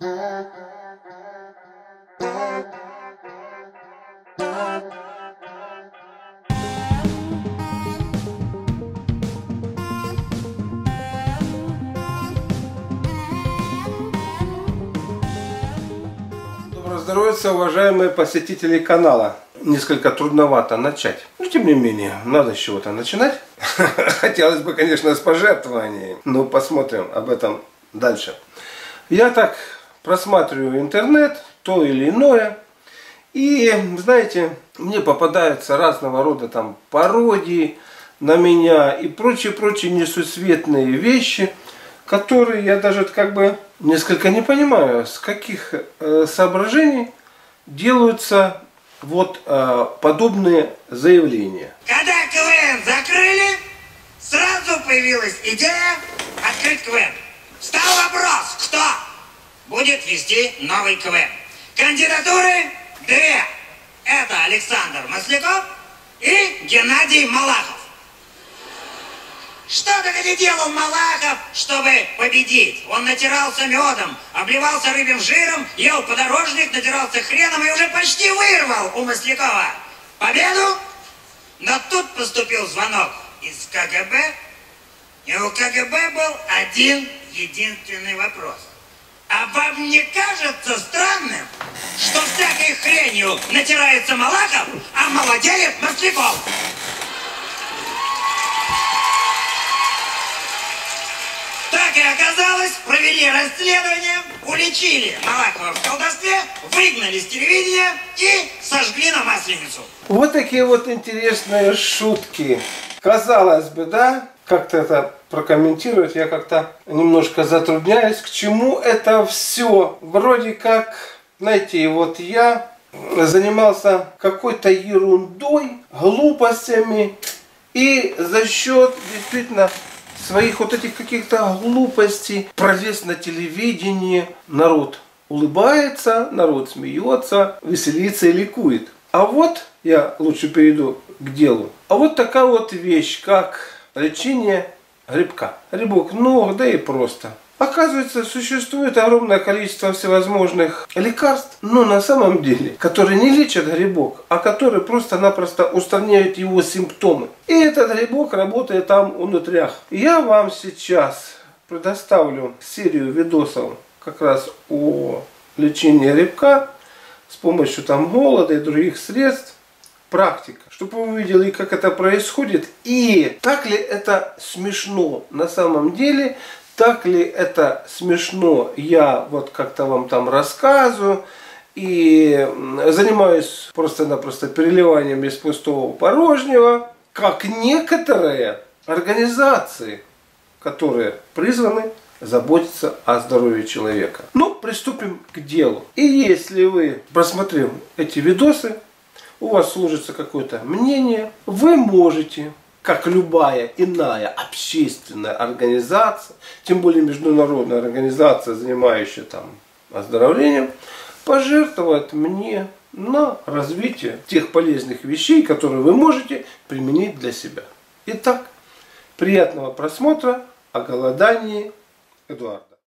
Здоровья, уважаемые посетители канала. Несколько трудновато начать. Но тем не менее, надо с чего-то начинать. Хотелось бы, конечно, с пожертвований. Но посмотрим об этом дальше. Я так просматриваю интернет, то или иное. И, знаете, мне попадаются разного рода там пародии на меня и прочие-прочие несусветные вещи, которые я даже как бы несколько не понимаю, с каких э, соображений делаются вот э, подобные заявления. Когда КВН закрыли, сразу появилась идея открыть КВН. Стал вопрос, кто будет вести новый КВН. Кандидатуры две. Это Александр Масляков и Геннадий Малахов. Что только не делал Малахов, чтобы победить. Он натирался медом, обливался рыбьим жиром, ел подорожник, натирался хреном и уже почти вырвал у Маслякова победу. Но тут поступил звонок из КГБ, и у КГБ был один единственный вопрос. Вам не кажется странным, что всякой хренью натирается Малахов, а молодеет Масляков? Так и оказалось, провели расследование, уличили Малахова в колдовстве, выгнали с телевидения и сожгли на Масленицу. Вот такие вот интересные шутки. Казалось бы, да, как-то это прокомментировать я как-то немножко затрудняюсь. К чему это все? Вроде как, знаете, вот я занимался какой-то ерундой, глупостями, и за счет действительно своих вот этих каких-то глупостей пролез на телевидении. Народ улыбается, народ смеется, веселится и ликует. А вот, я лучше перейду к делу, а вот такая вот вещь, как лечение грибка. Грибок ног, да и просто. Оказывается, существует огромное количество всевозможных лекарств, но на самом деле, которые не лечат грибок, а которые просто-напросто устраняют его симптомы. И этот грибок работает там внутрях. Я вам сейчас предоставлю серию видосов как раз о лечении грибка с помощью там голода и других средств практика, чтобы вы увидели, как это происходит и так ли это смешно на самом деле, так ли это смешно, я вот как-то вам там рассказываю и занимаюсь просто-напросто переливанием из пустого порожнего, как некоторые организации, которые призваны заботиться о здоровье человека. Ну, приступим к делу. И если вы, просмотрев эти видосы, у вас сложится какое-то мнение, вы можете, как любая иная общественная организация, тем более международная организация, занимающая там оздоровлением, пожертвовать мне на развитие тех полезных вещей, которые вы можете применить для себя. Итак, приятного просмотра о голодании. Эдуард.